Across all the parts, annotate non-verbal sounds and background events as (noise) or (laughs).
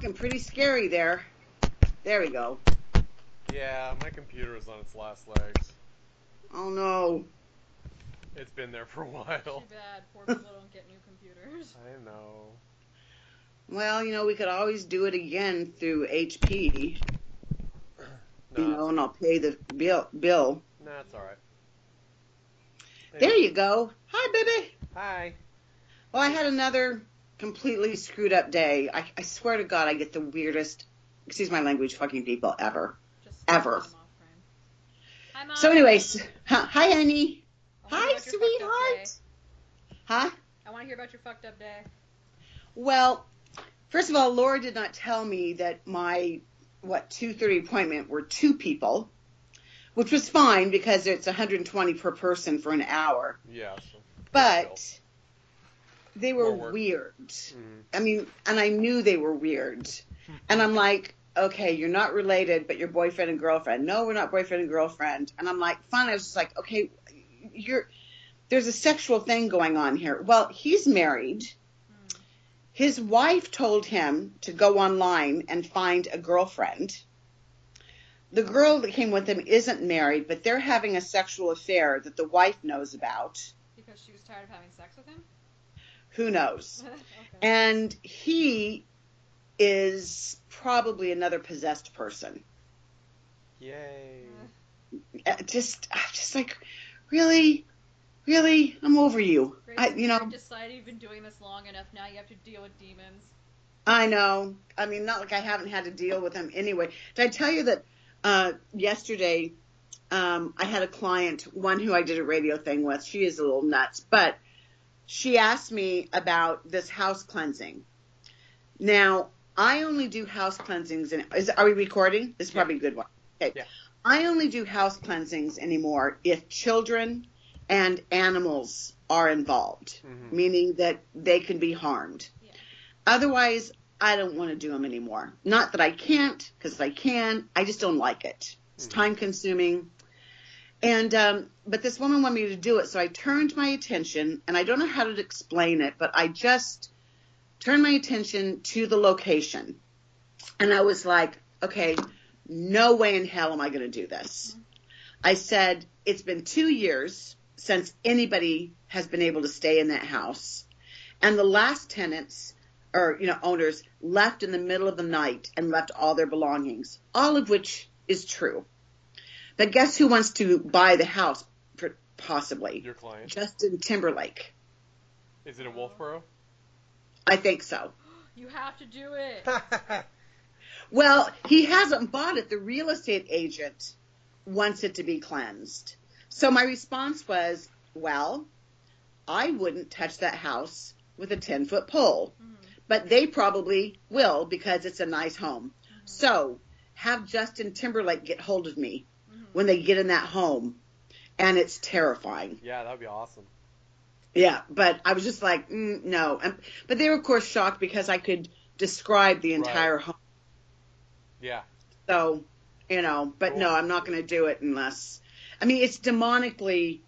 You're looking pretty scary there. There we go. Yeah, my computer is on its last legs. Oh no. It's been there for a while. Too while. bad. Poor people don't get new computers. I know. Well, you know, we could always do it again through HP, (clears throat) No, you know, and I'll pay the bill. bill. no, it's alright. There you go. Hi, baby. Hi. Well, I had another completely screwed up day. I, I swear to God, I get the weirdest, excuse my language, fucking people ever. Just Ever. turn them off, Fran. Hi, Mom. So, anyways, hi, hi honey. Hi, hear about your fucked up sweetheart. Huh? I want to hear about your fucked up day. Well, first of all, Laura did not tell me that my what two thirty appointment were two people, which was fine because it's 120 per person for an hour. Yeah. So, But they were weird. Mhm. I mean, and I knew they were weird. And I'm like, okay, you're not related, but you're boyfriend and girlfriend. No, we're not boyfriend and girlfriend. And I'm like, fine. I was just like, okay, you're there's a sexual thing going on here. Well, he's married. His wife told him to go online and find a girlfriend. The girl that came with him isn't married, but they're having a sexual affair that the wife knows about. Because she was tired of having sex with him? Who knows? (laughs) okay. And he is probably another possessed person. Yay. Uh, Just, I'm just like, really, really, I'm over you. Grace, I, you know, you decided you've been doing this long enough. Now you have to deal with demons. I know. I mean, not like I haven't had to deal with them anyway. Did I tell you that uh, yesterday um, I had a client, one who I did a radio thing with. She is a little nuts, but she asked me about this house cleansing. Now, I only do house cleansings, and is are we recording? This is probably a good one. Okay. Yeah. I only do house cleansings anymore if children and animals are involved, Mhm. meaning that they can be harmed. Yeah. Otherwise, I don't want to do them anymore. Not that I can't, because I can. I just don't like it. It's Mhm. time consuming. And um, but this woman wanted me to do it, so I turned my attention, and I don't know how to explain it, but I just turned my attention to the location, and I was like, okay, no way in hell am I going to do this. I said it's been two years since anybody has been able to stay in that house, and the last tenants or you know owners left in the middle of the night and left all their belongings, all of which is true. But guess who wants to buy the house? For, possibly Your client. Justin Timberlake. Is it in Wolfeboro? I think so. (gasps) You have to do it. (laughs) Well, he hasn't bought it. The real estate agent wants it to be cleansed. So my response was, well, I wouldn't touch that house with a 10 foot pole, Mhm. but they probably will because it's a nice home. So have Justin Timberlake get hold of me. When they get in that home. And it's terrifying. yeah, that'd be awesome. Yeah, but I was just like, mm, no. And, but they were, of course, shocked because I could describe the entire home. Yeah. So, you know, but no, I'm not going to do it unless. I mean, it's demonically.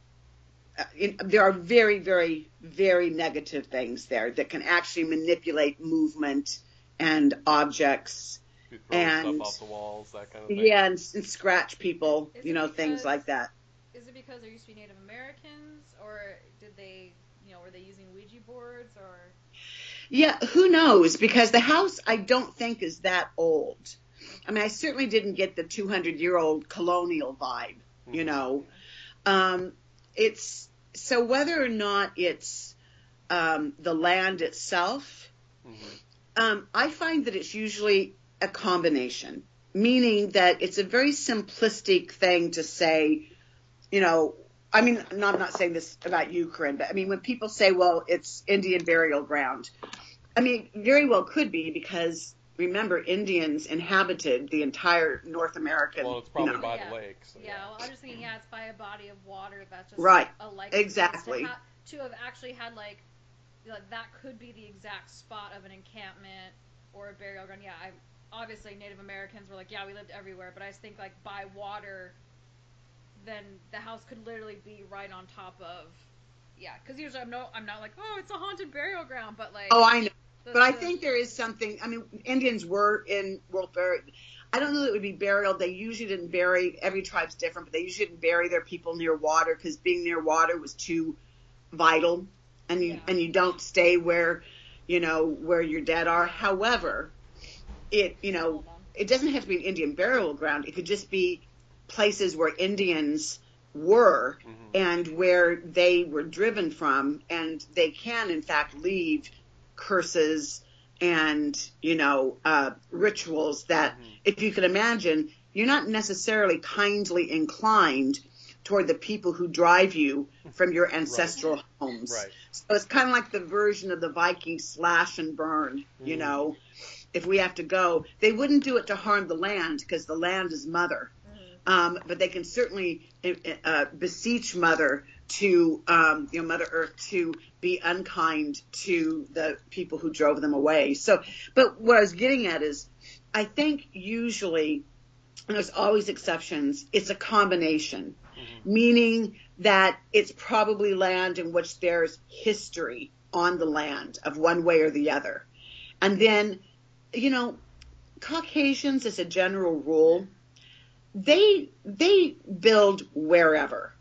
Uh, it, there are very, very, very negative things there that can actually manipulate movement and objects. You throw And- stuff off the walls, that kind of thing. Yeah, and, and scratch people, Is you it know, things like that. Is it because there used to be Native Americans, or did they, you know, were they using Ouija boards, or Yeah, who knows? Because the house, I don't think, is that old. I mean, I certainly didn't get the 200 year old colonial vibe, you Mhm. know. Um, it's so whether or not it's um, the land itself, Mhm. um, I find that it's usually a combination, meaning that it's a very simplistic thing to say, you know. I mean, no, I'm not saying this about you, Corinne, but I mean, when people say, well, it's Indian burial ground, I mean, very well could be because remember, Indians inhabited the entire North American. Well, it's you probably know, by Yeah. the lakes. So yeah? Well, I'm just thinking, yeah, it's by a body of water. That's just Right. A like Exactly. To, ha- to have actually had like, like that could be the exact spot of an encampment or a burial ground. Yeah, I obviously Native Americans were like, yeah, we lived everywhere, but I just think like by water, then the house could literally be right on top of. Yeah, because usually I'm no, I'm not like, oh, it's a haunted burial ground, but like, Oh, I know. The- But I the- think there is something. I mean, Indians were in World Fair. I don't know that it would be burial. They usually didn't bury. Every tribe's different, but they usually didn't bury their people near water because being near water was too vital, and you Yeah. and you don't stay where, you know, where your dead are. However, it you know it doesn't have to be an Indian burial ground. It could just be places where Indians were Mhm. and where they were driven from, and they can in fact leave curses and you know uh, rituals that, Mhm. if you can imagine, you're not necessarily kindly inclined toward the people who drive you from your ancestral homes. Right. So it's kind of like the version of the Viking slash and burn, you Mhm. know. If we have to go, they wouldn't do it to harm the land because the land is mother. Mhm. Um, but they can certainly uh, beseech mother to, um, you know, Mother Earth to be unkind to the people who drove them away. So, but what I was getting at is, I think usually, and there's always exceptions, it's a combination Mhm. meaning that it's probably land in which there's history on the land of one way or the other. And then, you know, Caucasians as a general rule, they they build wherever.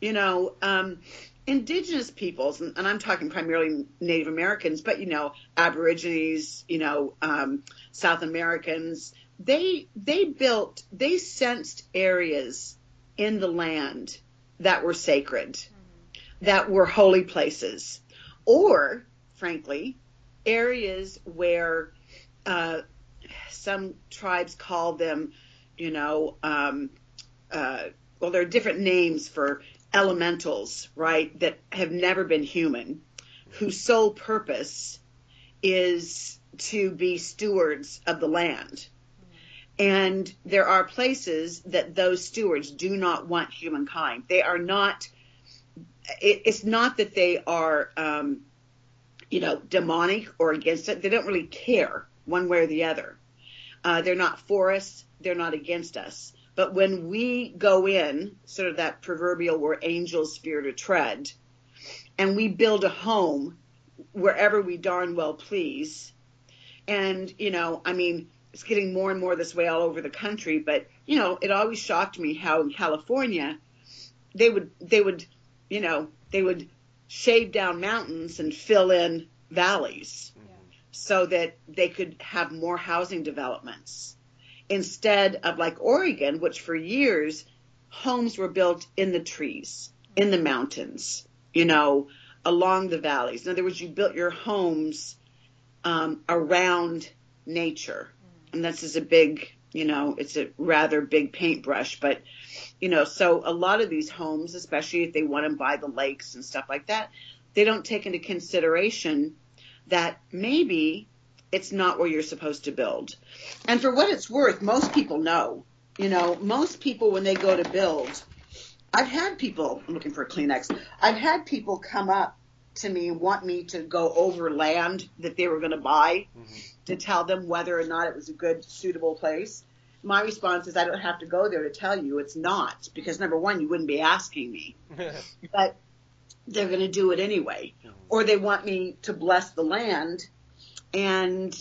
You know, um, indigenous peoples, and, and I'm talking primarily Native Americans, but you know, Aborigines, you know, um, South Americans, they they built, they sensed areas in the land that were sacred, that were holy places, or frankly, areas where uh, some tribes call them, you know, um, uh, well, there are different names for elementals, right, that have never been human, whose sole purpose is to be stewards of the land. And there are places that those stewards do not want humankind. They are not, it, it's not that they are, um, you know, demonic or against it. They don't really care one way or the other. Uh, they're not for us. They're not against us. But when we go in, sort of that proverbial where angels fear to tread, and we build a home wherever we darn well please, and, you know, I mean, it's getting more and more this way all over the country, but, you know, it always shocked me how in California, they would, they would, you know, they would shave down mountains and fill in valleys so that they could have more housing developments instead of like Oregon, which for years homes were built in the trees, in the mountains, you know, along the valleys. In other words, you built your homes um, around nature, and this is a big, you know, it's a rather big paintbrush, but you know, so a lot of these homes, especially if they want them by the lakes and stuff like that, they don't take into consideration that maybe it's not where you're supposed to build. And for what it's worth, most people know. You know, most people when they go to build, I've had people I'm looking for a Kleenex. I've had people come up to me and want me to go over land that they were going to buy Mhm. to tell them whether or not it was a good, suitable place. My response is I don't have to go there to tell you it's not because number one, you wouldn't be asking me, (laughs) but they're going to do it anyway. Or they want me to bless the land. And,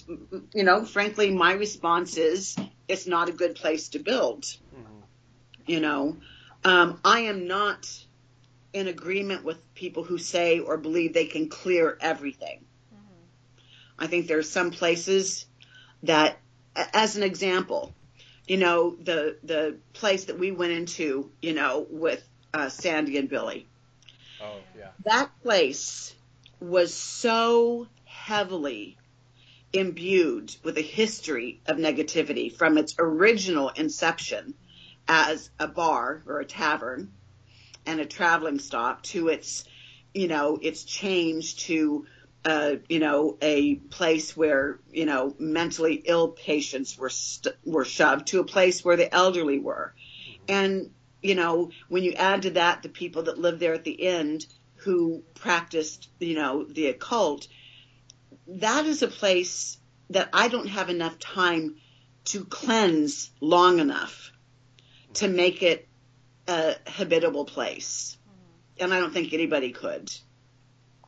you know, frankly, my response is it's not a good place to build. Mhm. You know, um, I am not in agreement with people who say or believe they can clear everything. I think there are some places that, as an example, you know, the the place that we went into, you know, with uh, Sandy and Billy, Oh yeah. that place was so heavily imbued with a history of negativity from its original inception as a bar or a tavern and a traveling stop to its, you know, its change to, uh, you know, a place where, you know, mentally ill patients were, st- were shoved to a place where the elderly were. And, you know, when you add to that the people that lived there at the end who practiced, you know, the occult, that is a place that I don't have enough time to cleanse long enough to make it a habitable place. And I don't think anybody could.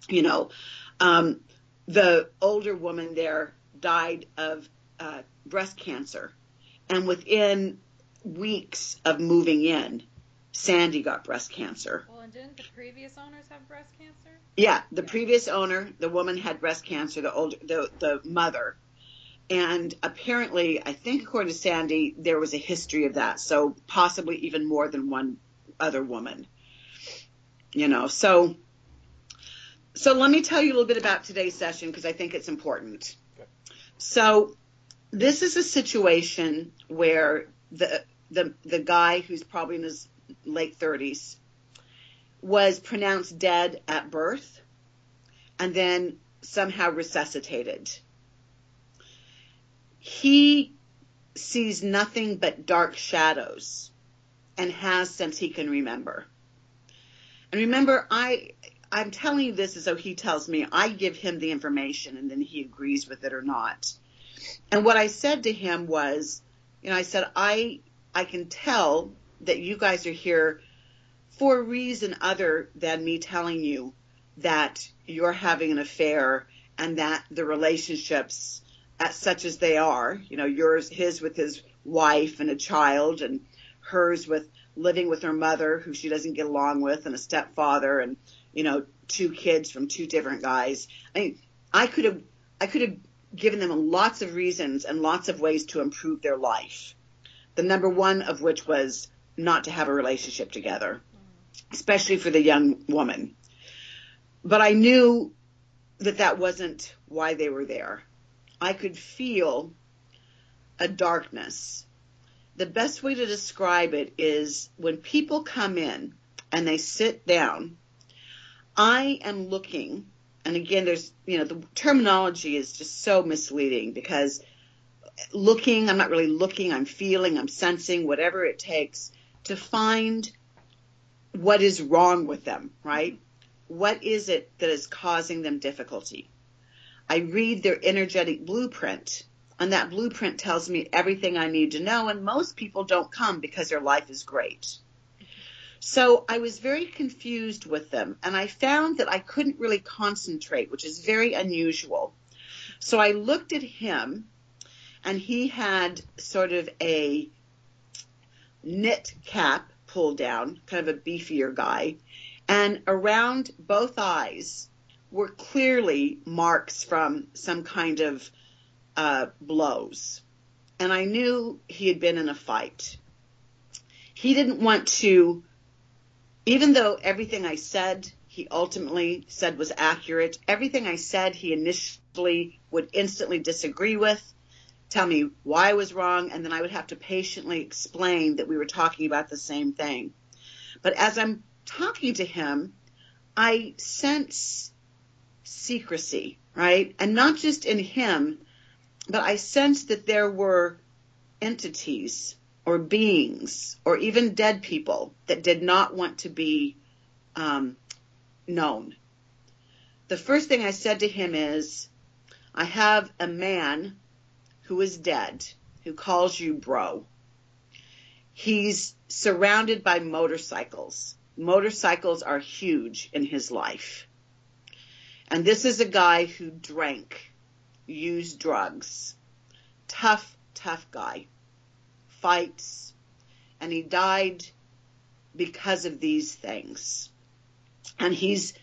You know, um, the older woman there died of uh, breast cancer. And within weeks of moving in, Sandy got breast cancer. Well, and didn't the previous owners have breast cancer? Yeah, the previous owner, the woman had breast cancer, the older, the, the mother. And apparently, I think according to Sandy, there was a history of that. So possibly even more than one other woman. You know, so, so let me tell you a little bit about today's session because I think it's important. Okay. So this is a situation where the, the, the guy who's probably in his late thirties was pronounced dead at birth and then somehow resuscitated. He sees nothing but dark shadows and has since he can remember. And remember, I, I'm telling you this as though he tells me I give him the information and then he agrees with it or not. And what I said to him was, you know, I said, I, I can tell that you guys are here for a reason other than me telling you that you're having an affair and that the relationships as such as they are, you know, yours, his with his wife and a child and hers with living with her mother who she doesn't get along with and a stepfather and, you know, two kids from two different guys. I mean, I could have, I could have given them lots of reasons and lots of ways to improve their life. The number one of which was not to have a relationship together, especially for the young woman. But I knew that that wasn't why they were there. I could feel a darkness. The best way to describe it is when people come in and they sit down, I am looking, and again, there's, you know, the terminology is just so misleading because looking, I'm not really looking, I'm feeling, I'm sensing, whatever it takes to find what is wrong with them, right? What is it that is causing them difficulty? I read their energetic blueprint, and that blueprint tells me everything I need to know, and most people don't come because their life is great. So I was very confused with them, and I found that I couldn't really concentrate, which is very unusual. So I looked at him, and he had sort of a knit cap pulled down, kind of a beefier guy, and around both eyes were clearly marks from some kind of uh, blows. And I knew he had been in a fight. He didn't want to, even though everything I said, he ultimately said was accurate, everything I said he initially would instantly disagree with, tell me why I was wrong, and then I would have to patiently explain that we were talking about the same thing. But as I'm talking to him, I sense secrecy, right? And not just in him, but I sense that there were entities or beings or even dead people that did not want to be um, known. The first thing I said to him is, I have a man who is dead who calls you bro. He's surrounded by motorcycles. Motorcycles are huge in his life. And this is a guy who drank, used drugs, tough, tough guy, fights, and he died because of these things. And he's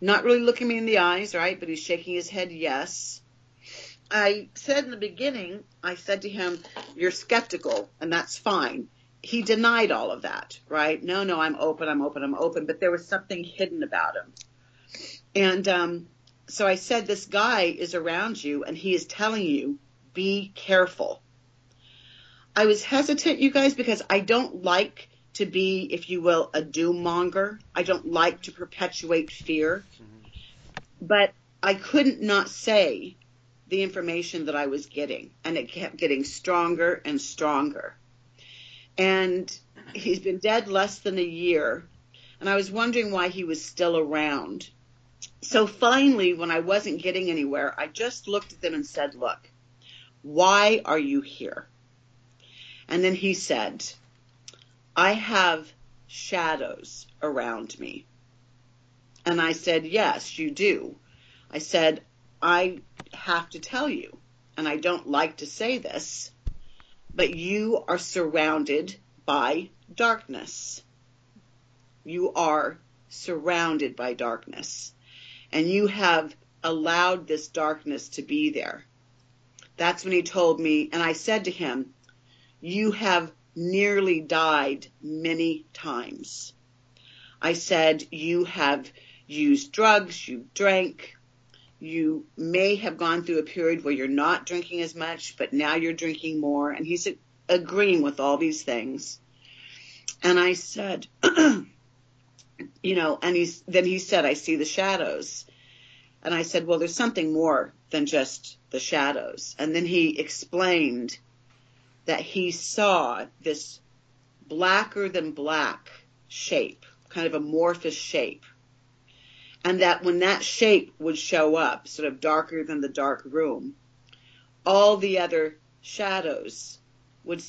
not really looking me in the eyes, right? But he's shaking his head yes. I said in the beginning, I said to him, you're skeptical, and that's fine. He denied all of that, right? No, no, I'm open, I'm open, I'm open, but there was something hidden about him. And um, so I said, this guy is around you and he is telling you, be careful. I was hesitant, you guys, because I don't like to be, if you will, a doom monger. I don't like to perpetuate fear. Mm-hmm. But I couldn't not say the information that I was getting, and it kept getting stronger and stronger. And he's been dead less than a year, and I was wondering why he was still around. So finally, when I wasn't getting anywhere, I just looked at them and said, look, why are you here? And then he said, I have shadows around me. And I said, yes, you do. I said, I have to tell you, and I don't like to say this, but you are surrounded by darkness. You are surrounded by darkness. And you have allowed this darkness to be there. That's when he told me, and I said to him, You have nearly died many times. I said, You have used drugs, you drank, you may have gone through a period where you're not drinking as much, but now you're drinking more. And he's agreeing with all these things. And I said, (clears throat) you know, and he's, then he said, I see the shadows. And I said, well, there's something more than just the shadows. And then he explained that he saw this blacker than black shape, kind of amorphous shape and that when that shape would show up, sort of darker than the dark room, all the other shadows would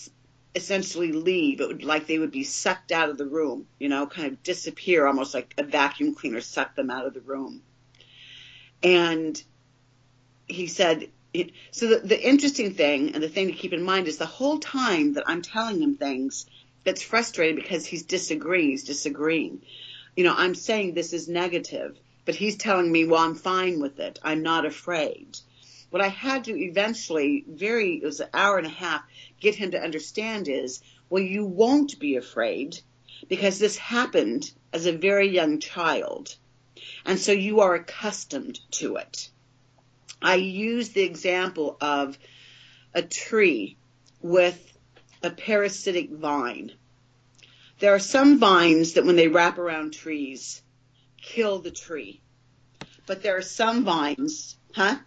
essentially leave. It would like they would be sucked out of the room, you know, kind of disappear, almost like a vacuum cleaner sucked them out of the room. And he said, so the, the interesting thing and the thing to keep in mind is the whole time that I'm telling him things, that's frustrating because he's disagreeing, he's disagreeing you know, I'm saying this is negative, but he's telling me, well, I'm fine with it. I'm not afraid. What I had to eventually, very, it was an hour and a half, get him to understand is, well, you won't be afraid because this happened as a very young child. And so you are accustomed to it. I use the example of a tree with a parasitic vine. There are some vines that when they wrap around trees, kill the tree. But there are some vines, huh?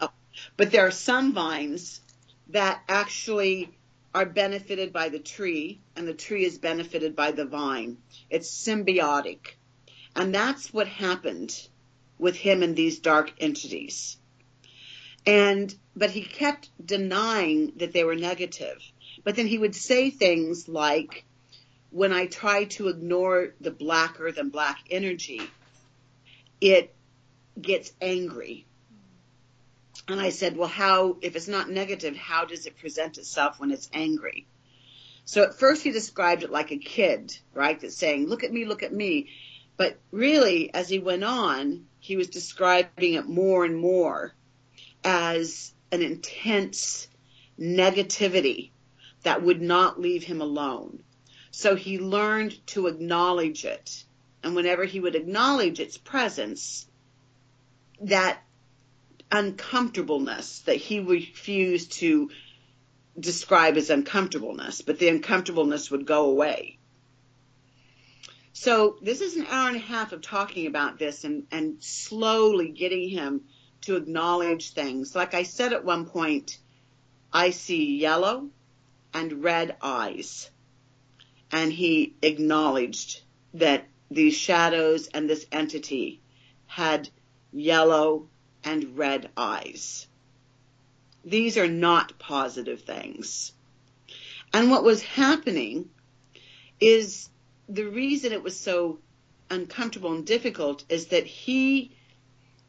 Oh, but there are some vines that actually are benefited by the tree and the tree is benefited by the vine. It's symbiotic. And that's what happened with him and these dark entities. And, but he kept denying that they were negative. But then he would say things like, when I try to ignore the blacker than black energy, it gets angry. And I said, well, how, if it's not negative, how does it present itself when it's angry? So at first he described it like a kid, right? That's saying, look at me, look at me. But really, as he went on, he was describing it more and more as an intense negativity that would not leave him alone. So he learned to acknowledge it. And whenever he would acknowledge its presence, that uncomfortableness that he refused to describe as uncomfortableness, but the uncomfortableness would go away. So this is an hour and a half of talking about this and, and slowly getting him to acknowledge things. Like I said at one point, I see yellow, and red eyes. And he acknowledged that these shadows and this entity had yellow and red eyes. These are not positive things. And what was happening is the reason it was so uncomfortable and difficult is that he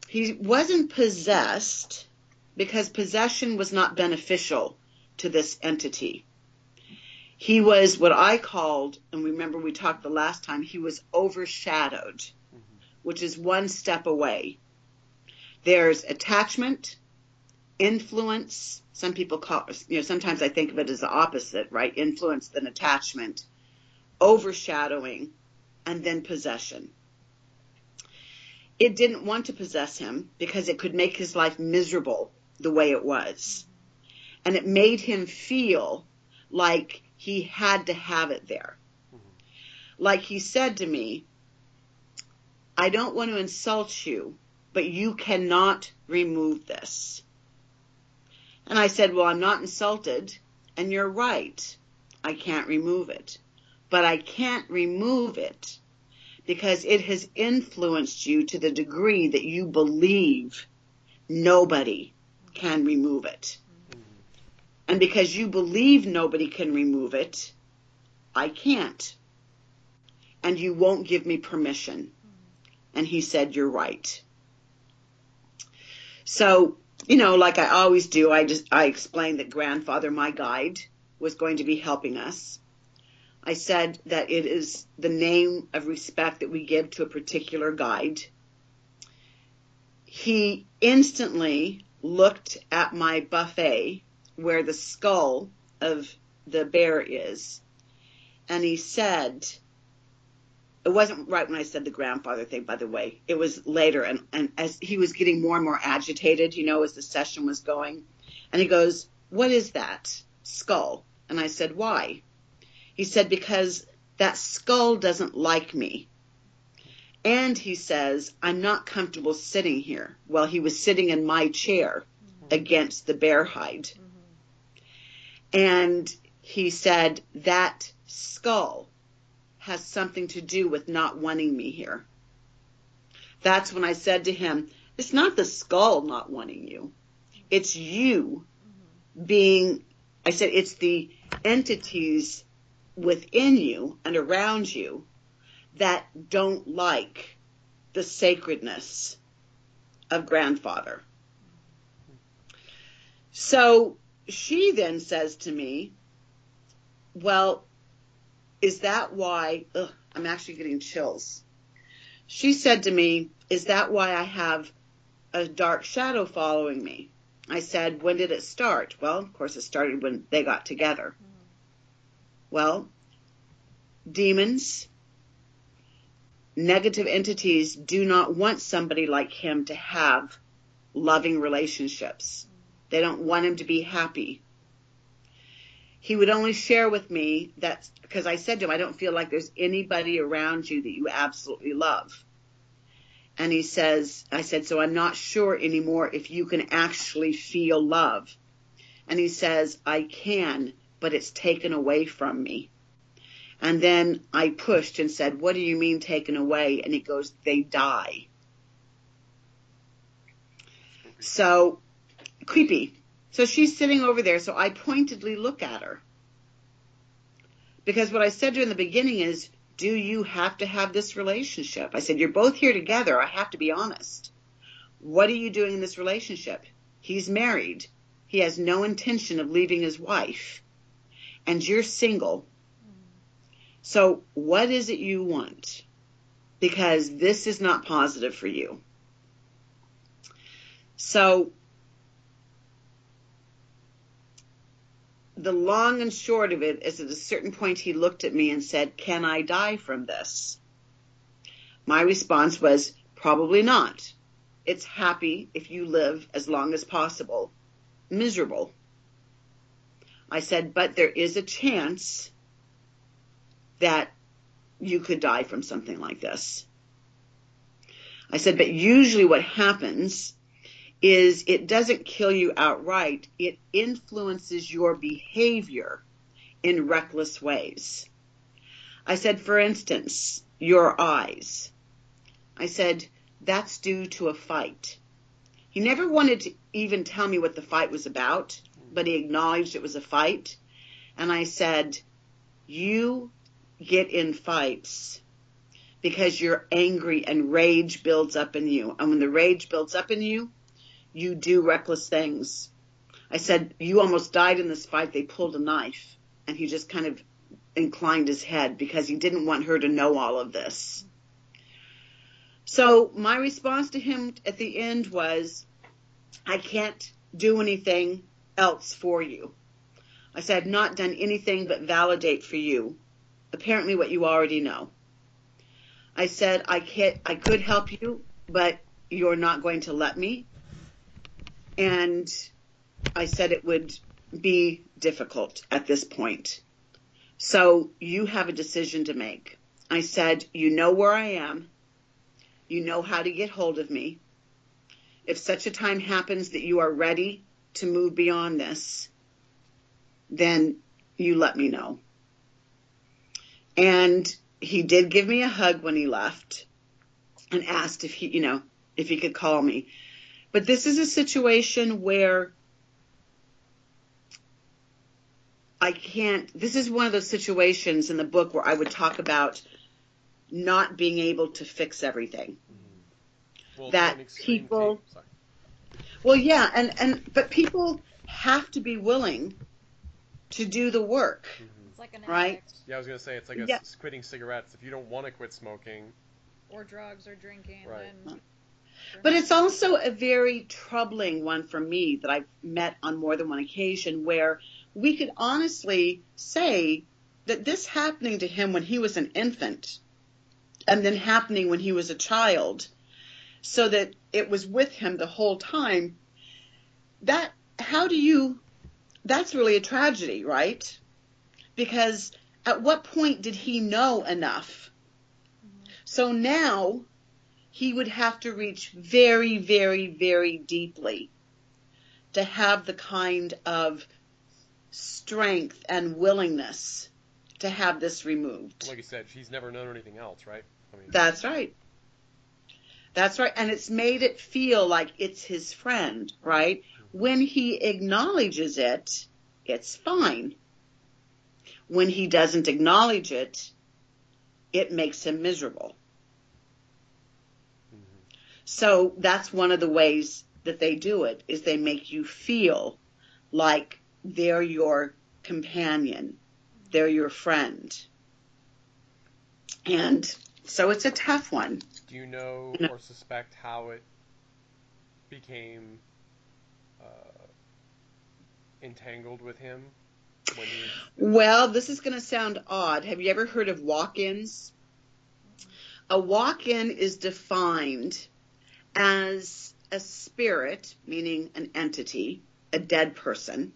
he wasn't possessed because possession was not beneficial to this entity. He was what I called, and remember we talked the last time, he was overshadowed, mm-hmm. which is one step away. There's attachment, influence. Some people call, you know, sometimes I think of it as the opposite, right? Influence then attachment, overshadowing, and then possession. It didn't want to possess him because it could make his life miserable the way it was. And it made him feel like he had to have it there. Mm-hmm. Like he said to me, I don't want to insult you, but you cannot remove this. And I said, well, I'm not insulted and you're right. I can't remove it, but I can't remove it because it has influenced you to the degree that you believe nobody can remove it. And because you believe nobody can remove it, I can't. And you won't give me permission. And he said, You're right. So, you know, like I always do, I just, I explained that grandfather, my guide, was going to be helping us. I said that it is the name of respect that we give to a particular guide. He instantly looked at my buffet where the skull of the bear is and he said, it wasn't right when I said the grandfather thing, by the way. It was later, and, and as he was getting more and more agitated, you know, as the session was going, and he goes, What is that skull? And I said, Why? He said, Because that skull doesn't like me. And he says, I'm not comfortable sitting here. Well, he was sitting in my chair mm-hmm. against the bear hide. Mm-hmm. And he said, That skull has something to do with not wanting me here. That's when I said to him, it's not the skull not wanting you. It's you being, I said, it's the entities within you and around you that don't like the sacredness of grandfather. So she then says to me, well, is that why, ugh, I'm actually getting chills. She said to me, is that why I have a dark shadow following me? I said, when did it start? Well, of course it started when they got together. Mm. Well, demons, negative entities do not want somebody like him to have loving relationships. They don't want him to be happy he would only share with me that because I said to him, I don't feel like there's anybody around you that you absolutely love. And he says, I said, so I'm not sure anymore if you can actually feel love. And he says, I can, but it's taken away from me. And then I pushed and said, what do you mean taken away? And he goes, they die. So creepy. So she's sitting over there, so I pointedly look at her. Because what I said to her in the beginning is, do you have to have this relationship? I said, you're both here together. I have to be honest. What are you doing in this relationship? He's married. He has no intention of leaving his wife. And you're single. So what is it you want? Because this is not positive for you. So the long and short of it is at a certain point he looked at me and said, Can I die from this? My response was, Probably not. It's happy if you live as long as possible. Miserable. I said, But there is a chance that you could die from something like this. I said, But usually what happens is it doesn't kill you outright. It influences your behavior in reckless ways. I said, for instance, your eyes. I said, that's due to a fight. He never wanted to even tell me what the fight was about, but he acknowledged it was a fight. And I said, you get in fights because you're angry and rage builds up in you. And when the rage builds up in you, you do reckless things. I said, you almost died in this fight. They pulled a knife. And he just kind of inclined his head because he didn't want her to know all of this. So my response to him at the end was, I can't do anything else for you. I said, I've not done anything but validate for you. Apparently what you already know. I said, I can't, I could help you, but you're not going to let me and I said it would be difficult at this point. So you have a decision to make. I said, you know where I am. You know how to get hold of me. If such a time happens that you are ready to move beyond this, then you let me know. And he did give me a hug when he left and asked if he, you know, if he could call me. But this is a situation where I can't, this is one of those situations in the book where I would talk about not being able to fix everything. Mm-hmm. Well, that people, Well, yeah, and and but people have to be willing to do the work. It's like an Right. addict. Yeah, I was gonna say it's like a Yeah. s- quitting cigarettes. If you don't want to quit smoking, Or drugs or drinking. Right. Then But it's also a very troubling one for me that I've met on more than one occasion where we could honestly say that this happening to him when he was an infant and then happening when he was a child so that it was with him the whole time that how do you that's really a tragedy right? Because at what point did he know enough? So now he would have to reach very, very, very deeply to have the kind of strength and willingness to have this removed. like you said, she's never known anything else, right? I mean, That's right. That's right. And it's made it feel like it's his friend, right? When he acknowledges it, it's fine. When he doesn't acknowledge it, it makes him miserable. So that's one of the ways that they do it is they make you feel like they're your companion. They're your friend. And so it's a tough one. do you know or suspect how it became uh, entangled with him when he? Well, this is going to sound odd. Have you ever heard of walk-ins? A walk-in is defined as a spirit, meaning an entity, a dead person,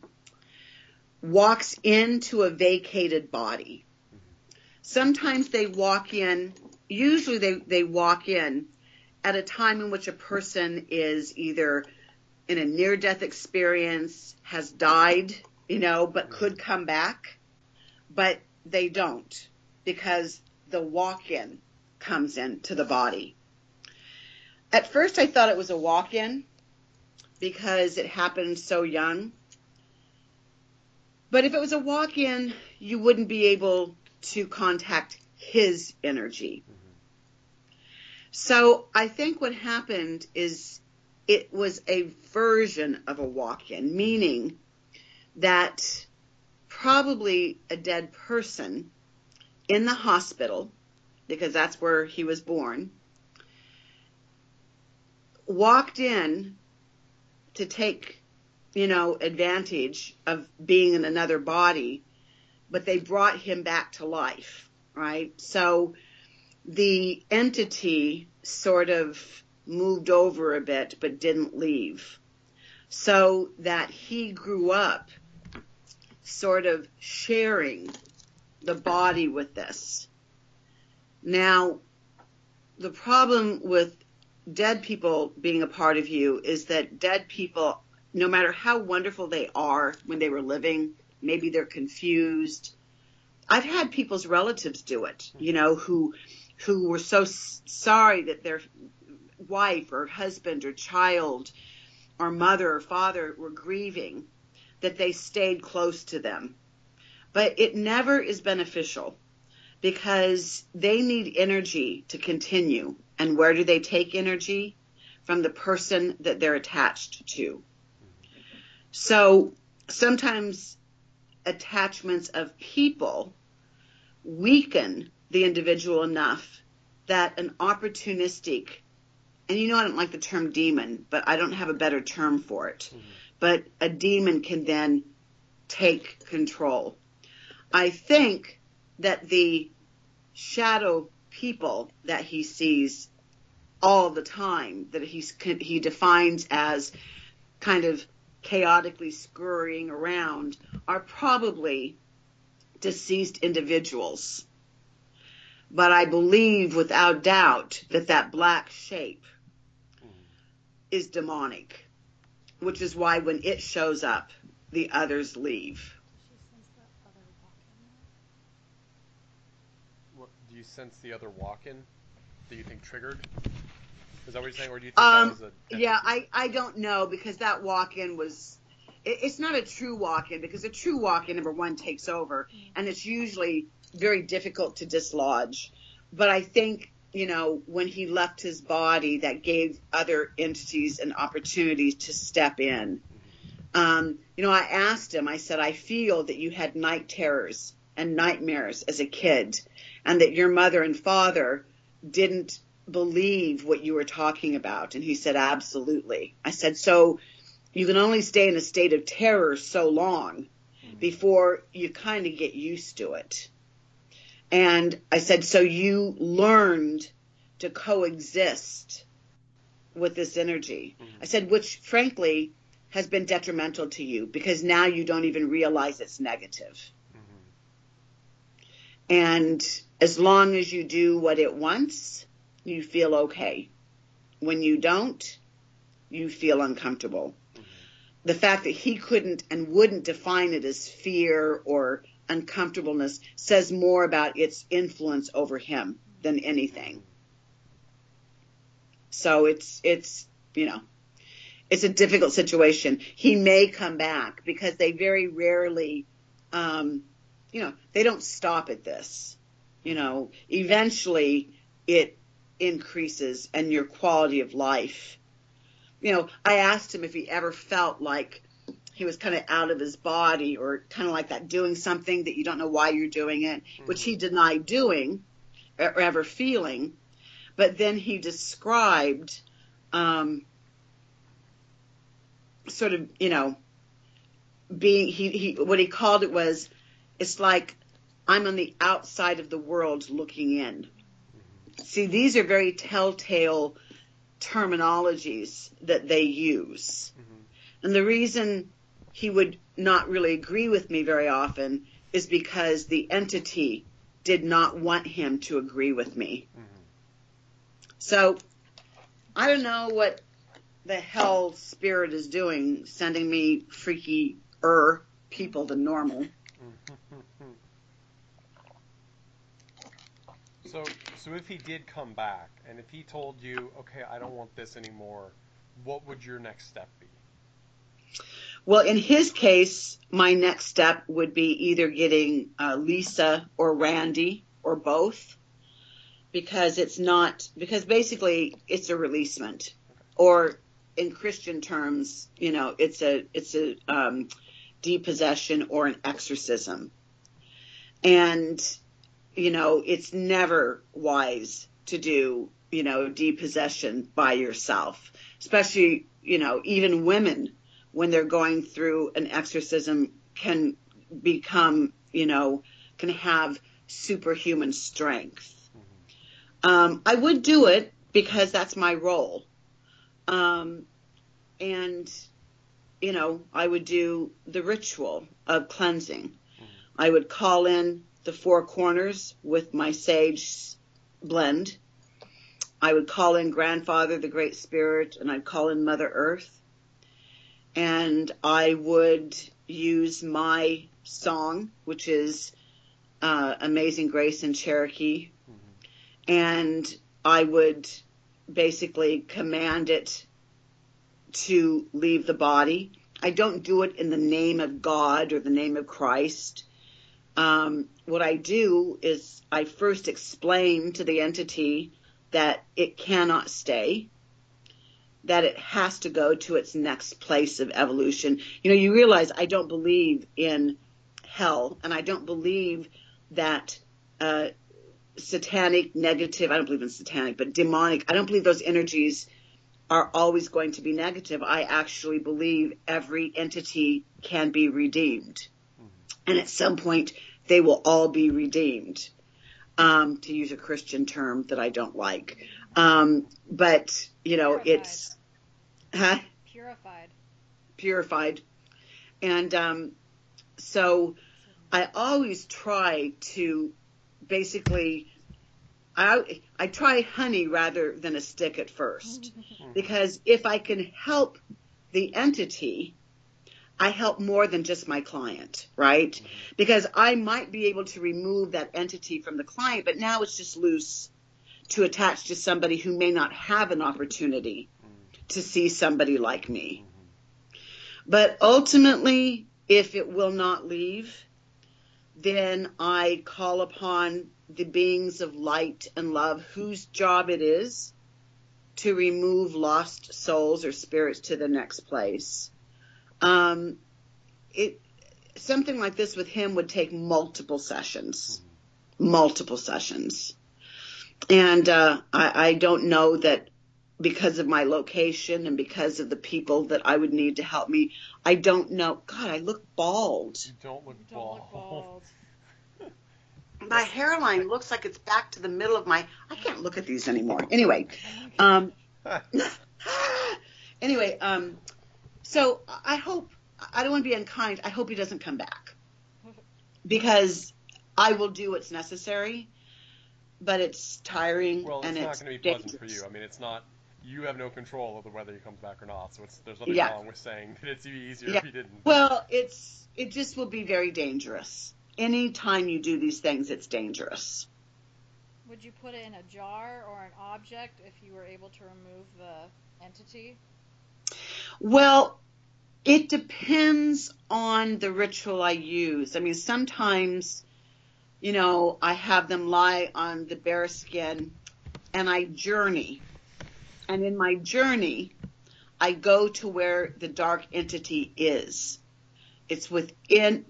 walks into a vacated body. Sometimes they walk in, usually they, they walk in at a time in which a person is either in a near death experience, has died, you know, but could mm-hmm. come back, but they don't because the walk in comes into the body. At first, I thought it was a walk in because it happened so young. But if it was a walk in, you wouldn't be able to contact his energy. So I think what happened is it was a version of a walk in, meaning that probably a dead person in the hospital, because that's where he was born, walked in to take, you know, advantage of being in another body, but they brought him back to life, right? So the entity sort of moved over a bit but didn't leave. So that he grew up sort of sharing the body with this. Now, the problem with dead people being a part of you is that dead people, no matter how wonderful they are when they were living, maybe they're confused. I've had people's relatives do it, you know, who who were so s- sorry that their wife or husband or child or mother or father were grieving that they stayed close to them. But it never is beneficial because they need energy to continue. And where do they take energy? From the person that they're attached to. So sometimes attachments of people weaken the individual enough that an opportunistic, and you know I don't like the term demon, but I don't have a better term for it, mm-hmm. but a demon can then take control. I think that the shadow people that he sees all the time, that he's, he defines as kind of chaotically scurrying around, are probably deceased individuals. But I believe without doubt that that black shape is demonic, which is why when it shows up, the others leave. What, do you sense the other walk-in that you think triggered? Is that what you're saying, or do you think Um, that was a? Yeah, I, I don't know because that walk in was, it, it's not a true walk in because a true walk in, number one, takes over and it's usually very difficult to dislodge. But I think you know, when he left his body, that gave other entities an opportunity to step in. Um, you know, I asked him, I said, I feel that you had night terrors and nightmares as a kid, and that your mother and father didn't believe what you were talking about. And he said, absolutely. I said, so you can only stay in a state of terror so long before you kind of get used to it. And I said, so you learned to coexist with this energy. Mhm. I said, which frankly has been detrimental to you because now you don't even realize it's negative. And as long as you do what it wants, you feel okay. When you don't, you feel uncomfortable. Mhm. The fact that he couldn't and wouldn't define it as fear or uncomfortableness says more about its influence over him than anything. So it's, it's, you know, it's a difficult situation. He may come back because they very rarely, um, you know, they don't stop at this. You know, eventually it increases and your quality of life. You know, I asked him if he ever felt like he was kind of out of his body or kind of like that doing something that you don't know why you're doing it, which he denied doing or ever feeling. But then he described, um, sort of, you know, being, he, he, what he called it was, it's like I'm on the outside of the world looking in. See, these are very telltale terminologies that they use. Mhm. And the reason he would not really agree with me very often is because the entity did not want him to agree with me. Mhm. So I don't know what the hell spirit is doing, sending me freaky er people to normal. (laughs) So, so if he did come back, and if he told you, okay, I don't want this anymore, what would your next step be? Well, in his case, my next step would be either getting uh, Lisa or Randy or both, because it's not because basically it's a releasement, or in Christian terms, you know, it's a it's a um, depossession or an exorcism, and you know it's never wise to do you know depossession by yourself, especially you know even women when they're going through an exorcism can become, you know, can have superhuman strength. Um, I would do it because that's my role. Um, and, you know, I would do the ritual of cleansing. I would call in the four corners with my sage blend. I would call in Grandfather, the Great Spirit, and I'd call in Mother Earth and I would use my song, which is uh, Amazing Grace in Cherokee, and I would basically command it to leave the body. I don't do it in the name of God or the name of Christ. Um, what I do is I first explain to the entity that it cannot stay that it has to go to its next place of evolution. You know, you realize I don't believe in hell, and I don't believe that uh, satanic, negative, I don't believe in satanic, but demonic, I don't believe those energies are always going to be negative. I actually believe every entity can be redeemed. And at some point, they will all be redeemed, um, to use a Christian term that I don't like. Um, but, you know, Purified. it's, huh? Purified. purified. And um, so I always try to basically, I, I try honey rather than a stick at first. (laughs) Because if I can help the entity, I help more than just my client, right? Mm-hmm. Because I might be able to remove that entity from the client, but now it's just loose to attach to somebody who may not have an opportunity mm-hmm. to see somebody like me. Mm-hmm. But ultimately, if it will not leave, then I call upon the beings of light and love whose job it is to remove lost souls or spirits to the next place. Um, it something like this with him would take multiple sessions, multiple sessions, and uh, I, I don't know that because of my location and because of the people that I would need to help me. I don't know. God, I look bald. You don't look Don't bald. look bald. (laughs) My hairline looks like it's back to the middle of my. I can't look at these anymore. Anyway, um, (laughs) anyway, um, so I hope I don't want to be unkind. I hope he doesn't come back because I will do what's necessary, but it's tiring Well, it's and not it's going to be pleasant for you. I mean, it's not. You have no control over whether he comes back or not. So it's there's nothing Yeah. wrong with saying (laughs) that it's easier Yeah. if he didn't. Well, it's it just will be very dangerous. Anytime you do these things, it's dangerous. Would you put it in a jar or an object if you were able to remove the entity? Well, it depends on the ritual I use. I mean, sometimes, you know, I have them lie on the bear skin and I journey. And in my journey, I go to where the dark entity is. It's within.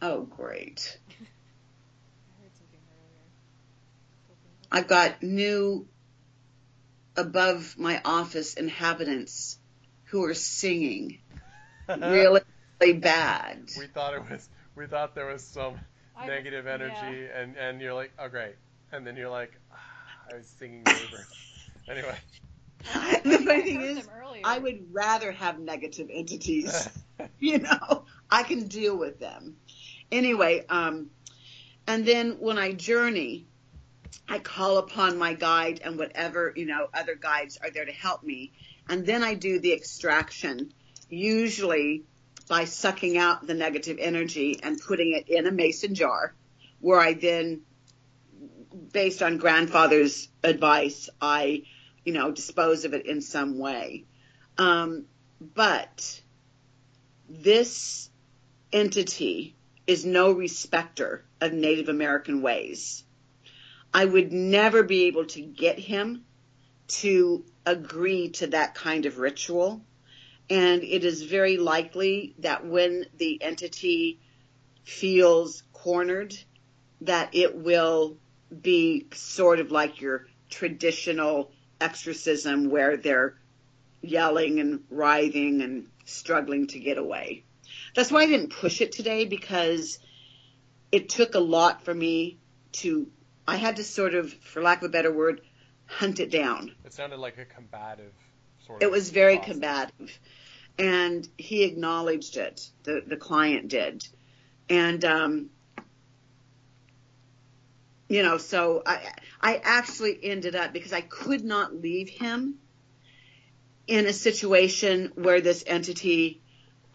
Oh, great. (laughs) I heard something earlier. I've got new above my office inhabitants who are singing (laughs) really, really bad. we thought it was. We thought there was some I- negative yeah. energy, and and you're like, oh great, and then you're like, ah, I was singing neighbor. (laughs) anyway. the funny thing is. I would rather have negative entities. you know, I can deal with them. Anyway, um, and then when I journey, I call upon my guide and whatever, you know, other guides are there to help me. And then I do the extraction, usually by sucking out the negative energy and putting it in a mason jar where I then, based on grandfather's advice, I, you know, dispose of it in some way. Um, but this entity is no respecter of Native American ways. I would never be able to get him to agree to that kind of ritual. And it is very likely that when the entity feels cornered, that it will be sort of like your traditional exorcism where they're yelling and writhing and struggling to get away. That's why I didn't push it today because it took a lot for me to, I had to sort of, for lack of a better word, hunt it down. It sounded like a combative sort of It was very process. combative. And he acknowledged it. The the client did. And um you know, so I I actually ended up because I could not leave him in a situation where this entity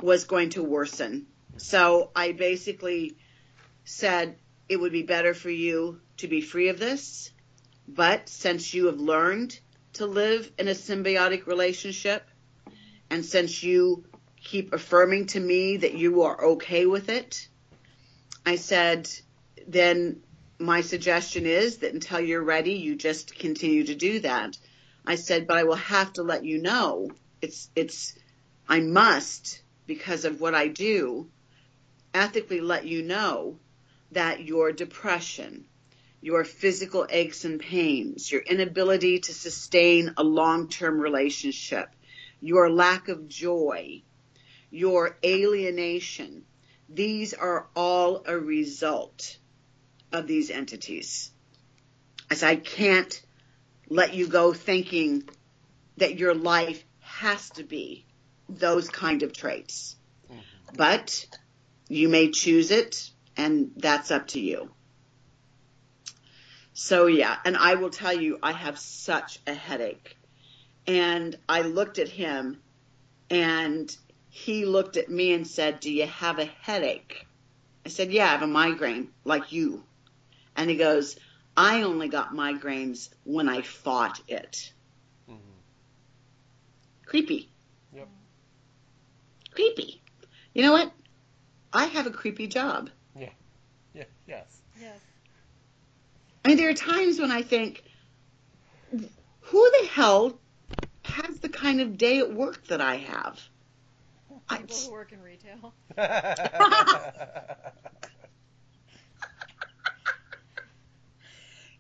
was going to worsen. So I basically said it would be better for you to be free of this, but since you have learned to live in a symbiotic relationship, and since you keep affirming to me that you are okay with it, I said, then my suggestion is that until you're ready, you just continue to do that. I said, but I will have to let you know it's, it's, I must, because of what I do, ethically let you know that your depression, your physical aches and pains, your inability to sustain a long-term relationship, your lack of joy, your alienation, these are all a result of these entities. As I can't let you go thinking that your life has to be those kind of traits. Mhm. But you may choose it and that's up to you. So yeah, and I will tell you, I have such a headache. And I looked at him and he looked at me and said, do you have a headache? I said, yeah, I have a migraine like you. And he goes, I only got migraines when I fought it. Mhm. Creepy. Yep. Creepy. you know what? I have a creepy job. Yeah. Yeah. Yes. Yes. I mean, there are times when I think, who the hell has the kind of day at work that I have? I, People who work in retail. (laughs)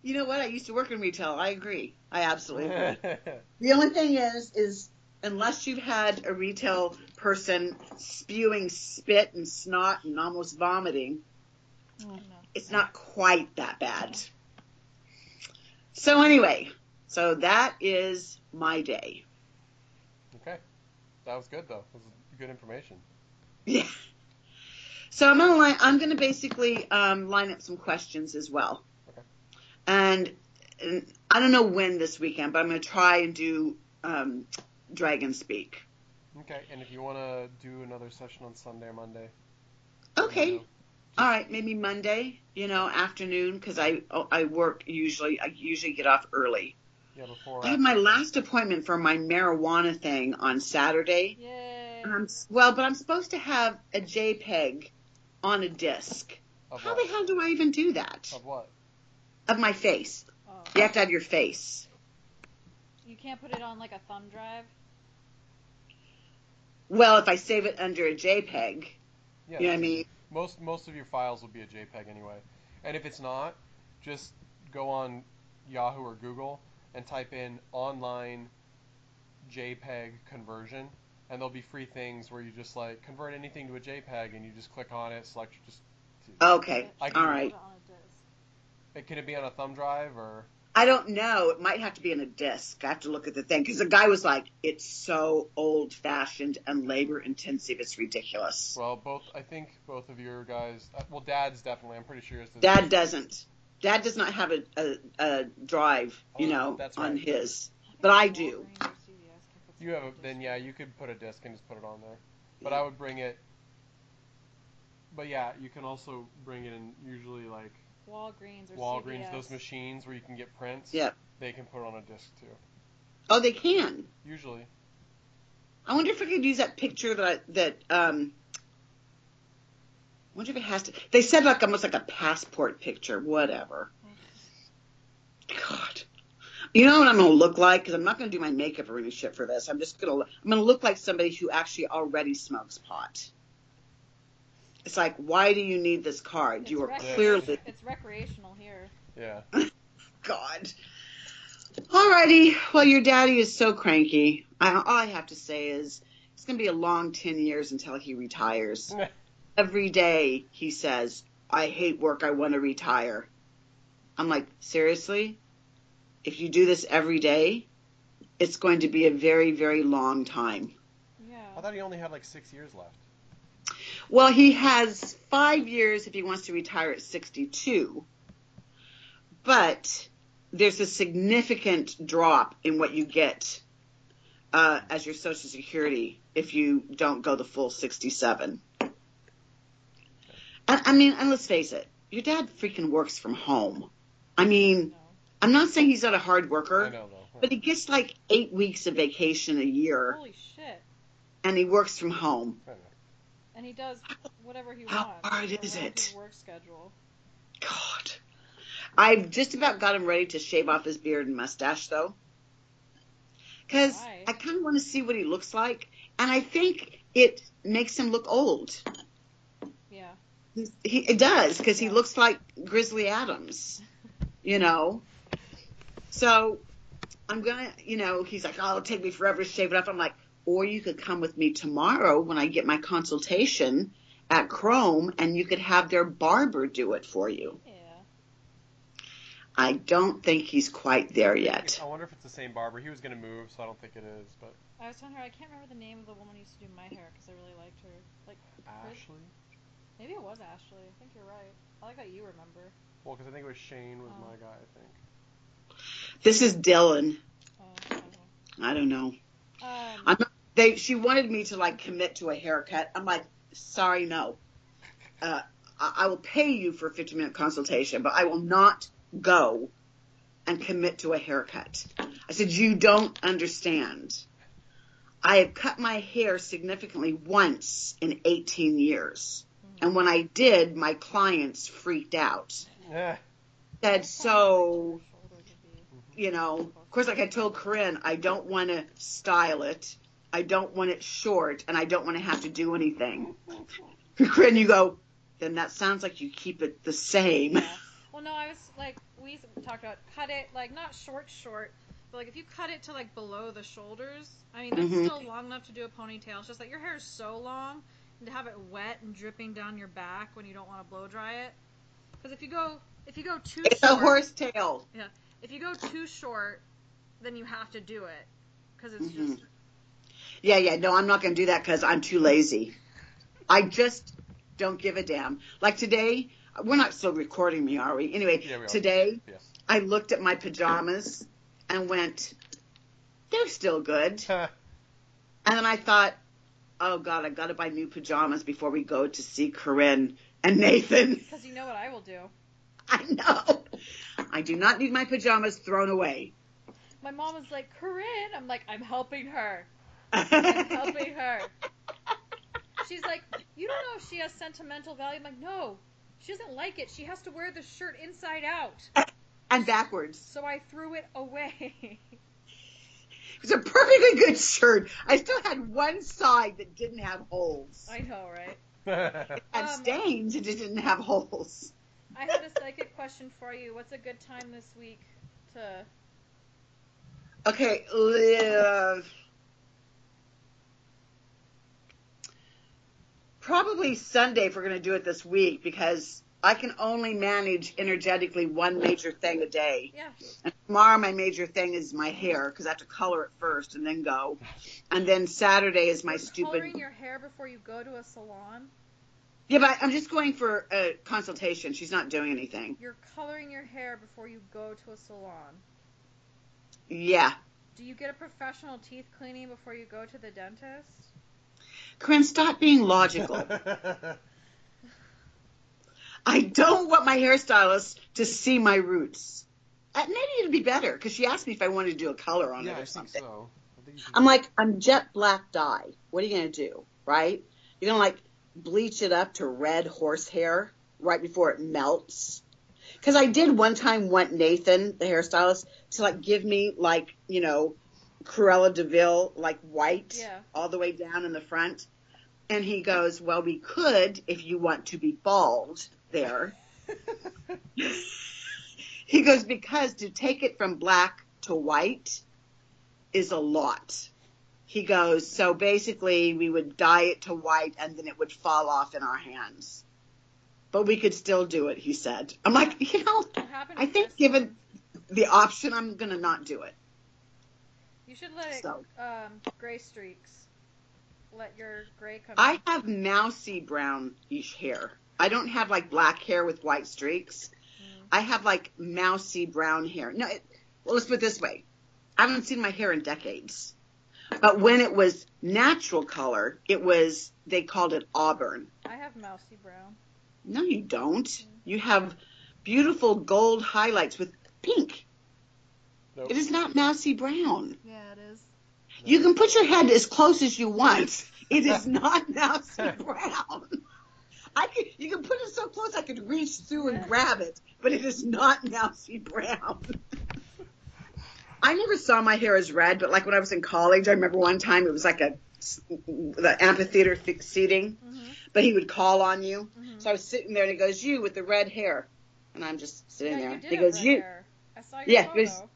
you know what? I used to work in retail. I agree. I absolutely agree. (laughs) The only thing is, is unless you've had a retail person spewing spit and snot and almost vomiting, No. it's not quite that bad. So anyway, so that is my day. okay. That was good though. That was good information. Yeah. So I'm gonna line, I'm gonna basically um, line up some questions as well. Okay. And, and I don't know when this weekend, but I'm gonna try and do um, Dragon Speak. Okay. And if you want to do another session on Sunday or Monday. Okay. know. All right, maybe Monday, you know, afternoon, because I oh, I work usually. I usually get off early. Yeah, before. I have my last appointment for my marijuana thing on Saturday. Yay. And I'm well, but I'm supposed to have a JPEG on a disc. Of How what? the hell do I even do that? Of what? Of my face. Oh. You have to have your face. You can't put it on like a thumb drive. Well, if I save it under a JPEG, Yeah. you know what I mean? Most most of your files will be a JPEG anyway. And if it's not, just go on Yahoo or Google and type in online JPEG conversion, and there'll be free things where you just like convert anything to a JPEG, and you just click on it, select just. Okay, I all right. On a disc. It, can it be on a thumb drive or? I don't know. It might have to be in a disc. I have to look at the thing because the guy was like, "It's so old-fashioned and labor-intensive. It's ridiculous." Well, both I think both of your guys. Uh, well, Dad's definitely. I'm pretty sure does. Dad doesn't. Dad does not have a, a, a drive, you Oh, know, that's on his. But I do. Walgreens or CVS can put You have a, then yeah, you could put a disc and just put it on there. But I would bring it. But yeah, you can also bring it in usually like Walgreens or Walgreens, CVS. those machines where you can get prints. Yep. They can put it on a disc too. Oh, they can. Usually. I wonder if I could use that picture that I, that um. I wonder if it has to. They said like almost like a passport picture, whatever. God, you know what I'm gonna look like? Because I'm not gonna do my makeup or any shit for this. I'm just gonna. I'm gonna look like somebody who actually already smokes pot. It's like, why do you need this card? It's You are rec- clearly It's recreational here. Yeah. (laughs) God. Alrighty. Well, your daddy is so cranky. I, all I have to say is it's going to be a long 10 years until he retires. (laughs) Every day he says, I hate work. I want to retire. I'm like, seriously? If you do this every day, it's going to be a very, very long time. Yeah. I thought he only had like six years left. Well, he has five years if he wants to retire at 62. But there's a significant drop in what you get uh, as your Social Security if you don't go the full 67. And, I mean, and let's face it, your dad freaking works from home. I mean, No. I'm not saying he's not a hard worker, I know but he gets like eight weeks of vacation a year Holy shit. and he works from home. And he does whatever he How wants. hard is it? Work schedule. God. I've just about got him ready to shave off his beard and mustache, though. Because? I kind of want to see what he looks like. And I think it makes him look old. Yeah. He, he, it does, because he looks like Grizzly Adams, (laughs) you know? So I'm going to, you know, he's like, oh, it'll take me forever to shave it off. I'm like, or you could come with me tomorrow when I get my consultation at Chrome and you could have their barber do it for you. Yeah. I don't think he's quite there yet. I wonder if it's the same barber. He was gonna move, so I don't think it is. But I was telling her I can't remember the name of the woman who used to do my hair because I really liked her. Like Chris- Ashley. maybe it was Ashley. I think you're right. I like that you remember. Well, because I think it was Shane was Oh. my guy. I think. This is Dylan. Oh, I. I don't know. Um, I'm They she wanted me to like commit to a haircut. I'm like, sorry, no. Uh, I, I will pay you for a 15 minute consultation, but I will not go and commit to a haircut. I said, you don't understand. I have cut my hair significantly once in 18 years. And when I did, my clients freaked out. Yeah. Said, so, you know, of course, like I told Corinne, I don't want to style it. I don't want it short and I don't want to have to do anything. (laughs) Corinne, you go, then that sounds like you keep it the same. Yeah. (laughs) Well, no, I was like, we talked about cut it like not short, short, but like if you cut it to like below the shoulders, I mean that's Mhm. still long enough to do a ponytail. It's just that your hair is so long, and to have it wet and dripping down your back when you don't want to blow dry it. Because if you go if you go too It's short, a horse tail. If you go too short, then you have to do it because it's Mhm. just Yeah, yeah, no, I'm not going to do that because I'm too lazy. I just don't give a damn. Like today, we're not still recording me, are we? Anyway, Yeah, we are. today Yes. I looked at my pajamas and went, they're still good. (laughs) And then I thought, oh God, I've got to buy new pajamas before we go to see Corinne and Nathan. (laughs) because you know what I will do. I know. I do not need my pajamas thrown away. My mom was like, Corinne, I'm like, I'm helping her. I'm I'm (laughs) helping her. She's like, you don't know if she has sentimental value. I'm like, no, she doesn't like it. She has to wear the shirt inside out. and backwards. So I threw it away. It was a perfectly good shirt. I still had one side that didn't have holes. I know, right? (laughs) It had Um, stains, it just didn't have holes. I had a psychic question for you. What's a good time this week to? Okay, uh, probably Sunday if we're going to do it this week because I can only manage energetically one major thing a day. Yeah. And tomorrow my major thing is my hair because I have to color it first and then go. And then Saturday is my You're stupid. Coloring your hair before you go to a salon. Yeah, but I'm just going for a consultation. She's not doing anything. You're coloring your hair before you go to a salon. Yeah. Do you get a professional teeth cleaning before you go to the dentist? Corinne, stop being logical. (laughs) I don't want my hairstylist to see my roots. Uh, maybe it'd be better because she asked me if I wanted to do a color on yeah, it I or think something. so. I think I'm like, I'm jet black dye. What are you gonna do, right? You're gonna like bleach it up to red horsehair right before it melts. Because I did one time want Nathan, the hairstylist, to like give me like you know Cruella de Vil like white Yeah. all the way down in the front, and he goes, "Well, we could if you want to be bald there." (laughs) he goes because to take it from black to white is a lot. He goes, so basically we would dye it to white and then it would fall off in our hands. But we could still do it, he said. I'm like, you know, I think given one? the option, I'm going to not do it. you should let it So. um, gray streaks. Let your gray come. I out. have mousy brownish hair. I don't have like black hair with white streaks. Mm. I have like mousy brown hair. No, it, well, let's put it this way. I haven't seen my hair in decades. But when it was natural color, it was, they called it auburn. I have mousy brown. No, you don't. Mm-hmm. You have beautiful gold highlights with pink. Nope. It is not mousy brown. Yeah, it is. You can put your head as close as you want. It is (laughs) not mousy brown. I could, you can put it so close I could reach through and grab it, but it is not mousy brown. (laughs) I never saw my hair as red, but like when I was in college, I remember one time it was like a the amphitheater th- seating, Mm-hmm. but he would call on you. Mhm. So I was sitting there and he goes, "You with the red hair," and I'm just sitting Yeah, there. he goes, "You." hair. I saw your Yeah, photo.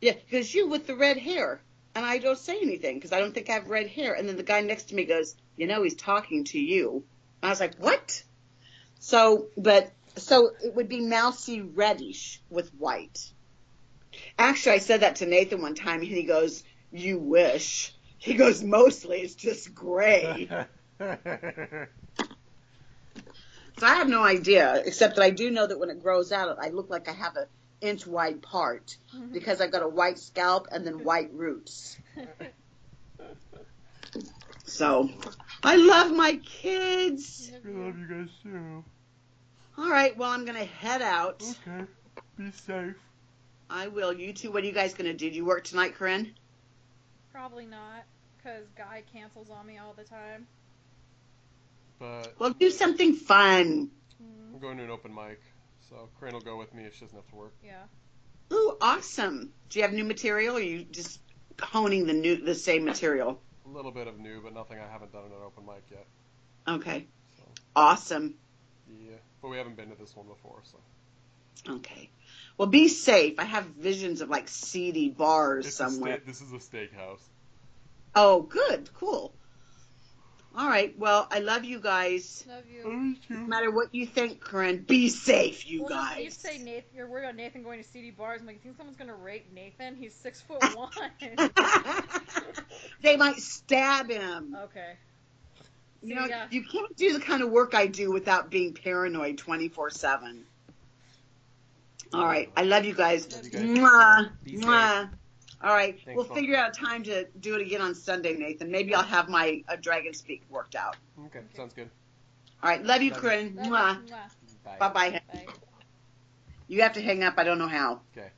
Yeah, because you with the red hair. And I don't say anything because I don't think I have red hair. And then the guy next to me goes, you know, he's talking to you. And I was like, what? So, but, so it would be mousy reddish with white. Actually, I said that to Nathan one time and he goes, you wish. He goes, mostly it's just gray. So I have no idea, except that I do know that when it grows out, I look like I have a inch wide part Mhm. because I've got a white scalp and then white roots. So I love my kids. I love you guys too. All right, well I'm gonna head out. Okay. Be safe. I will. You two, what are you guys gonna do? Do you work tonight, Corinne? Probably not, because Guy cancels on me all the time. But Well, do something fun. Mm, I'm going to an open mic, so Corinne will go with me if she doesn't have to work. yeah. Ooh, awesome. Do you have new material, or are you just honing the new the same material? A little bit of new, but nothing I haven't done at an open mic yet. Okay, So awesome. yeah, but we haven't been to this one before, so Okay. Well, be safe. I have visions of like seedy bars It's somewhere. sta- this is a steakhouse. Oh, good, cool. All right. Well, I love you guys. Love you. No matter what you think, Corinne, be safe, you well, guys. When you say Nathan, you're worried about Nathan going to seedy bars. I'm like, you think someone's gonna rape Nathan? He's six foot (laughs) one. (laughs) they might stab him. okay. You know, yeah. you can't do the kind of work I do without being paranoid 24 7. All right. I love you guys. Love you guys. Mwah. Mwah. All right. Thanks, we'll Mom. figure out a time to do it again on Sunday, Nathan. Maybe I'll have my uh, Dragon Speak worked out. Okay, sounds good. All right. Love you, Love you. Corinne. You. Mwah. Mwah. Bye. Bye bye. Bye. You have to hang up. I don't know how. Okay.